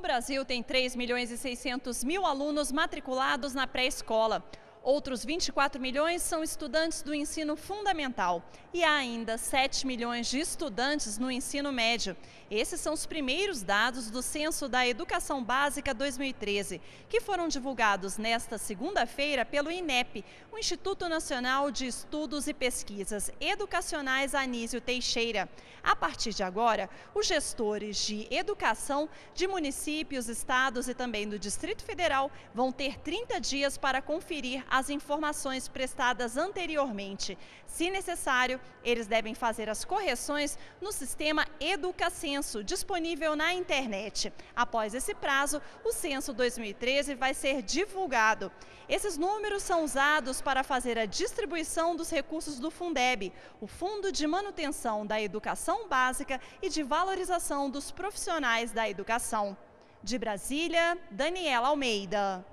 Brasil tem 3 milhões e 600 mil alunos matriculados na pré-escola. Outros 24 milhões são estudantes do ensino fundamental e há ainda 7 milhões de estudantes no ensino médio. Esses são os primeiros dados do Censo da Educação Básica 2013, que foram divulgados nesta segunda-feira pelo INEP, o Instituto Nacional de Estudos e Pesquisas Educacionais Anísio Teixeira. A partir de agora, os gestores de educação de municípios, estados e também do Distrito Federal vão ter 30 dias para conferir as informações prestadas anteriormente. Se necessário, eles devem fazer as correções no sistema Educacenso, disponível na internet. Após esse prazo, o Censo 2013 vai ser divulgado. Esses números são usados para fazer a distribuição dos recursos do Fundeb, o Fundo de Manutenção da Educação Básica e de Valorização dos Profissionais da Educação. De Brasília, Daniela Almeida.